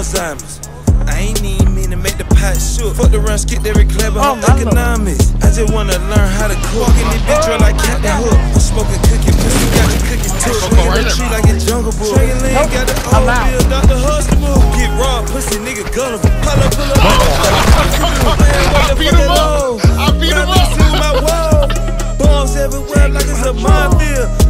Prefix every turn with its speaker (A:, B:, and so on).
A: Alzheimer's. I ain't even mean to make the pot shoot. Fuck the run, skip every clever I'm economics. I just wanna learn how to cook. in the bitch right like Captain Hook. I'm smoking cookie pussy, got the cookies too. Swinging the tree like a jungle boy. Strangling, nope. got the old bill, Dr. Hustle. Get raw, pussy nigga gullible. Pull up, pull up. Oh. I beat him up.
B: I beat him up. my
A: up. Bombs everywhere like it's a minefield.